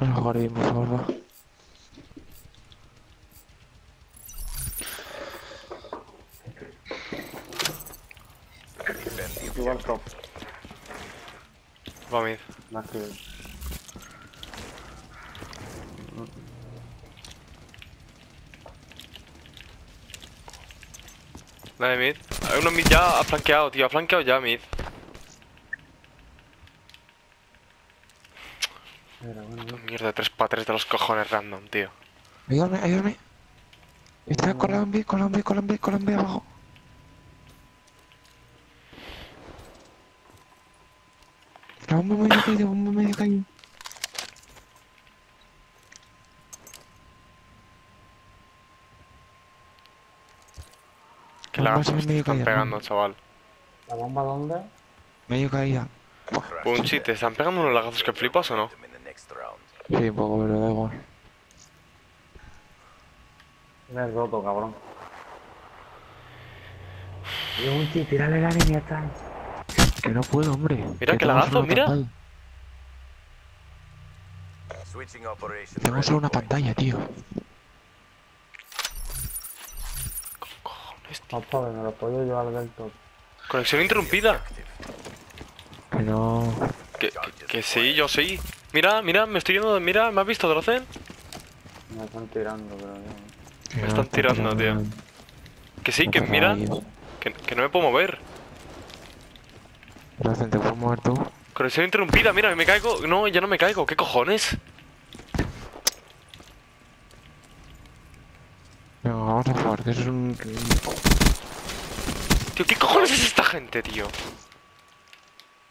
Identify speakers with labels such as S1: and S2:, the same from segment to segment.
S1: Vamos a jugar bien, por favor, va.
S2: Igual top.
S3: Va mid.
S2: Más que...
S3: Dale mid. Hay uno mid ya ha flanqueado, tío. Ha flanqueado ya mid.
S2: Mira, bueno, bueno.
S3: Mierda, 3 para 3 de los cojones random, tío.
S1: Ayúdame, ayúdame. Está B, colado en B, colado en B abajo. La bomba medio caído, bomba medio caído.
S3: Que
S1: Bomba
S3: la
S1: medio
S3: están
S1: caída,
S3: pegando,
S1: bomba.
S3: chaval.
S2: ¿La bomba dónde?
S1: Medio caída.
S3: Bunchi, ¿te están pegando unos lagazos que flipas o no?
S1: Sí, un poco, pero da igual.
S2: Me he roto, cabrón. Y un chi, tírale la línea atrás.
S1: Que no puedo, hombre.
S3: Mira, que
S1: tengo
S3: lagazo, mira.
S1: pantalla.
S4: Switching operation.
S1: Tengo solo una pantalla, tío.
S3: Cojones, tío.
S2: No puedo, me lo puedo llevar del top.
S3: Conexión interrumpida.
S1: Que no.
S3: Que, que, que sí, yo sí. Mira, mira, me estoy yendo. Mira, ¿me has visto, Drocen?
S2: Me están tirando, pero
S3: Me están tirando, tío. Que sí, que mira. Que, que no me puedo mover.
S1: Racen, ¿te puedes mover tú?
S3: Conexión interrumpida, mira, me caigo. No, ya no me caigo. ¿Qué cojones?
S1: Venga, vamos a jugar, que eso es un...
S3: Tío, ¿qué cojones es esta gente, tío?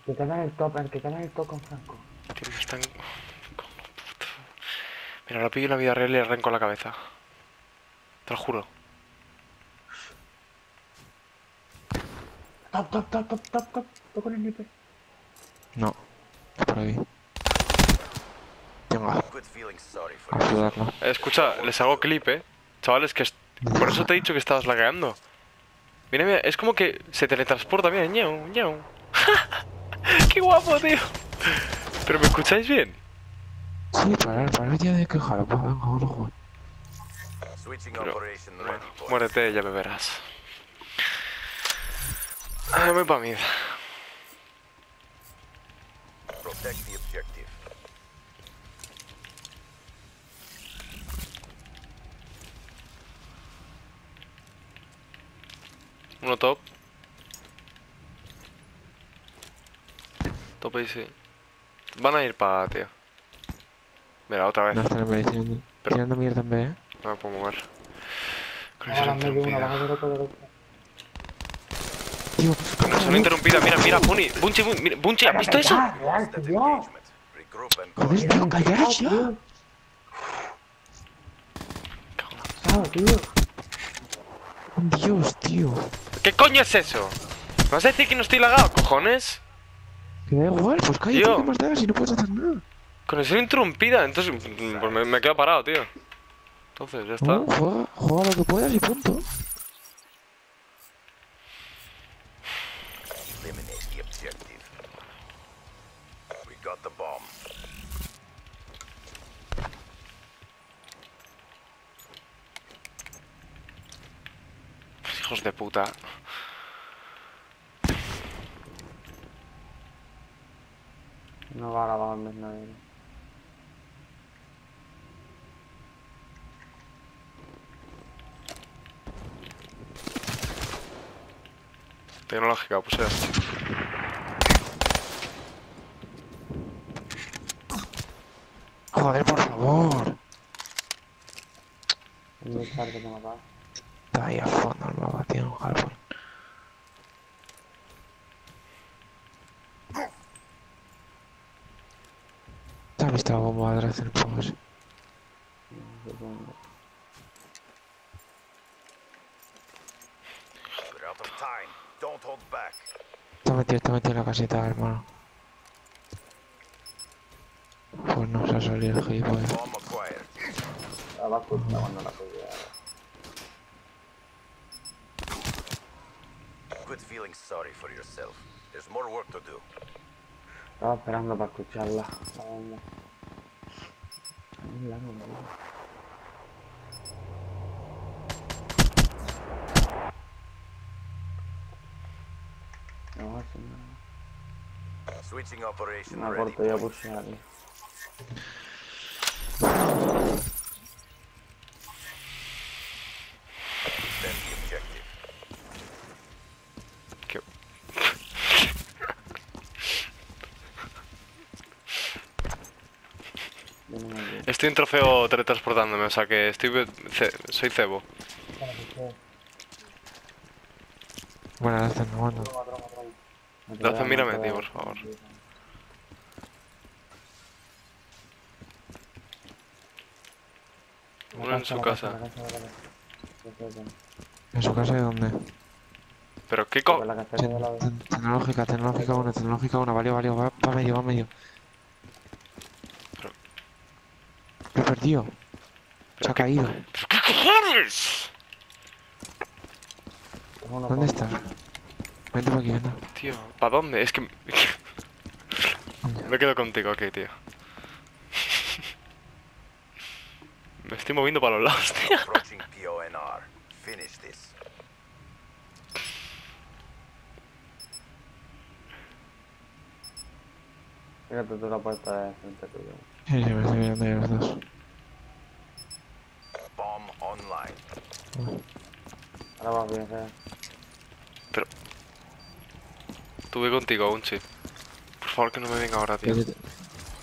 S2: Que te dan el top, el que te el top con Franco.
S3: Tío, me están. Mira, ahora pillo la vida real y le arranco la cabeza. Te lo juro.
S2: Top, top, top, top, top, top. Top con el sniper.
S1: No. Es por aquí. Venga, ayudarlo.
S3: Eh, escucha, les hago clip, eh. Chavales, que. Por eso te he dicho que estabas lagueando. Mira, mira, es como que se teletransporta bien. ñau, ñau. ¡Qué guapo, tío! ¿Pero me escucháis bien?
S1: Sí, parar, parar ya de quejar. Va, venga, vamos a jugar.
S4: Switching
S3: Pero,
S4: operation
S3: Bueno, muérete, ya me verás. Ah, voy pa' mí.
S4: Protect the objective.
S3: Uno top. Top ahí sí. Van a ir para tío. Mira, otra vez.
S1: No tirando,
S3: Pero-
S1: tirando mierda en B, eh.
S3: No me puedo mover.
S2: Me dio una,
S3: interrumpida.
S1: Tío,
S3: Conexión interrumpida, mira, mira, Bunny. Bunchi, mira, Bunchi, ¿has visto eso?
S1: Joder, tío, ya.
S2: Chao, tío.
S1: Dios, tío.
S3: ¿Qué coño es eso? ¿Me vas a decir que no estoy lagado, cojones?
S1: Que da igual, pues cállate,
S3: Tío.
S1: ¿qué más da si no puedes hacer nada?
S3: Conexión interrumpida, entonces pues me, me quedo parado, tío. Entonces, ya está.
S1: No, juega, juega lo que puedas y punto.
S3: Hijos de puta.
S2: No va a grabar más nadie.
S3: Tecnológica, pues.
S1: Joder, por favor.
S2: Es muy tarde que me va.
S1: Está ahí a fondo el mapa, tío, un halfon. ¿Te has visto la bomba de Drazen, pues?
S2: Supongo.
S4: We're out of time. Don't hold back.
S1: Está metido, está metido en la casita, hermano. Pues no se ha salido el gilipollas.
S4: Bomb acquired.
S2: La va a escuchar cuando la podía.
S4: Good feeling sorry for yourself. There's more work to do.
S2: Estaba esperando para escucharla. La bomba. muy largo, tío. No, así no.
S4: Switching operation
S2: Me
S4: ready.
S2: corto ya
S4: boys.
S2: puse aquí.
S4: Defend the objective.
S3: ¿Qué?
S2: Yo no me acuerdo.
S3: Estoy en trofeo teletransportándome, o sea que estoy... ce- soy cebo.
S1: Bueno, no, bueno.
S2: No
S3: mírame, tío, por favor. Uno en su casa.
S1: ¿En su casa de dónde?
S3: Pero qué co...
S1: Tecnológica, tecnológica una, tecnológica una, valió, valió, va, va medio, va medio.
S3: Pero-
S1: Lo he perdido. Se ha caído.
S3: ¿Qué cojones?
S1: ¿Dónde está? Vente por aquí, vente.
S3: Tío, ¿para dónde? Es que... Me quedo contigo aquí, tío. Me estoy moviendo para los lados, tío.
S2: Fíjate tú la puerta de frente tuyo.
S1: Sí, sí, me estoy mirando ya los dos.
S4: Bomb online.
S2: Ahora vas bien, ¿sabes?
S3: Tuve contigo, Unchi. Por favor, que no me venga ahora, tío.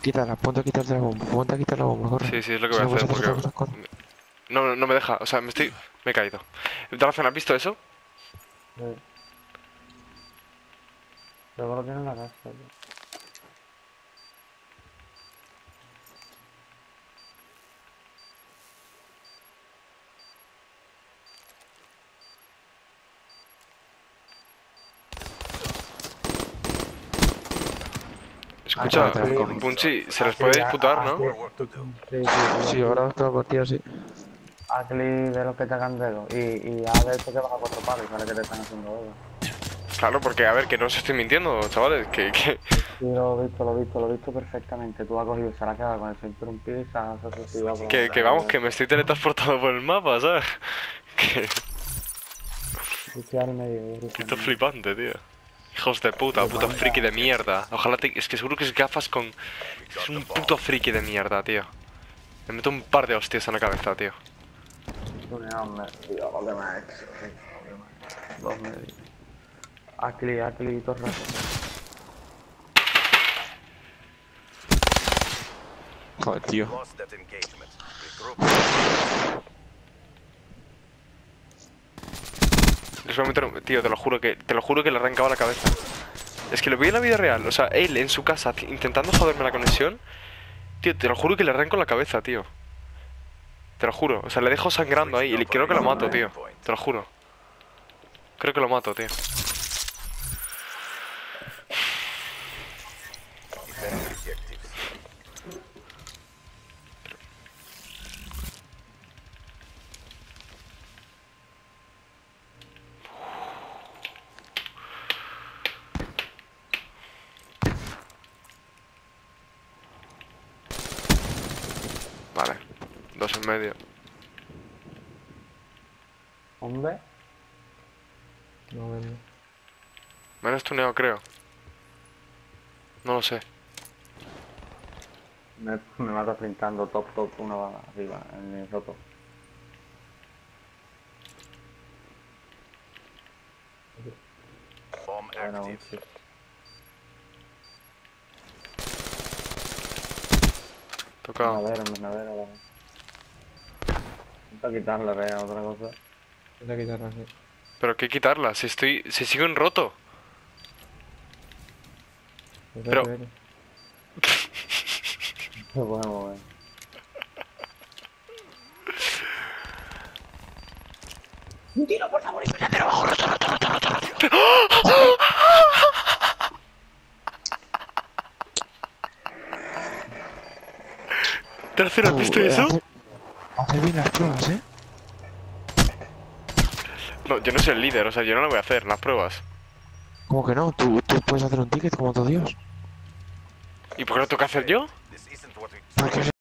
S1: Quítala, ponte a quitarte la bomba, ponte a quitar la bomba, corre.
S3: Sí, sí, es lo que voy a
S1: no
S3: hacer porque... No, no, no me deja, o sea, me estoy... Me he caído. Dalfen, ¿has visto eso?
S2: Sí. Luego lo tiene en la casa, tío.
S3: Escucha,
S1: Ah, la comes.
S3: Punchi, se les puede disputar, ¿no?
S4: To do.
S2: Sí, sí, sí.
S1: Sí, ahora todo partido sí.
S2: Haz clic de los que te hagan dedo. Y, y haz de esto que vas a cuatro palos sale que te están haciendo dedo.
S3: Claro, porque, a ver, que no os estoy mintiendo, chavales, que... que...
S2: Sí, lo he visto, lo he visto, lo he visto perfectamente. Tú has cogido, se la ha quedado con el cinturón interrumpido y se ha por
S3: Que,
S2: la-
S3: que vamos, que me estoy teletransportando por el mapa, ¿sabes? Que...
S2: Medio,
S3: Esto
S2: medio.
S3: flipante, tío. Hijos de puta, puto friki de mierda. Ojalá te... Es que seguro que es gafas con... Es un puto friki de mierda, tío. Me meto un par de hostias en la cabeza, tío.
S2: Tuneadme, tío, lo que me ha hecho. tío, lo que me ha hecho. Dos medios. Haz clic, haz clic todo el rato.
S1: Joder, tío.
S4: Lost that engagement. Regroup.
S3: Les voy a meter Tío, te lo juro que... Te lo juro que le arrancaba la cabeza. Es que lo vi en la vida real. O sea, él en su casa intentando joderme la conexión. Tío, te lo juro que le arranco la cabeza, tío. Te lo juro. O sea, le dejo sangrando ahí y creo que lo mato, tío. Te lo juro. Creo que lo mato, tío. Vale. Dos en medio.
S2: ¿Dónde? No veo.
S3: Me han estuneado, creo. No lo sé.
S2: Me, me mata pintando top top una bala arriba en el roto.
S4: Bomb
S2: Bueno,
S4: active.
S3: Tocado.
S2: Invernadero, invernadero, vale. Intenta quitarle, vea otra cosa. Intenta quitarla, sí.
S3: Pero qué quitarla, si estoy. Si sigo en roto. Pero-
S2: Se puede mover.
S3: Tercero, ¿has visto eso?
S1: Hace, hace bien las pruebas, ¿eh?
S3: No, yo no soy el líder, o sea, yo no lo voy a hacer, las pruebas.
S1: ¿Cómo que no? Tú, tú puedes hacer un ticket como todo Dios.
S3: ¿Y por qué lo tengo que hacer yo?
S1: Porque